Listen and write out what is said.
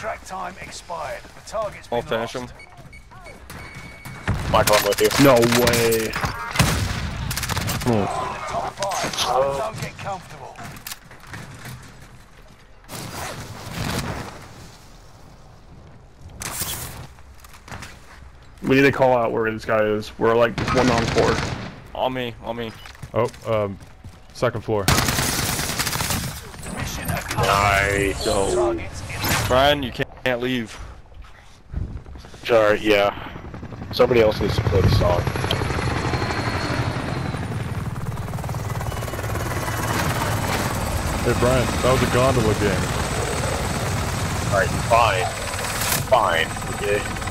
Contract time expired. The target's I'll been finish lost. him. Michael, I'm with you. No way. Oh. Top five. Don't get comfortable. We need to call out where this guy is. We're like one on four. On me, on me. Oh, um, second floor. Nice. Targets in Brian, you can't, can't leave. Sorry, yeah. Somebody else needs to play the song. Hey Brian, that was a gondola game. Alright, fine. Fine. Okay.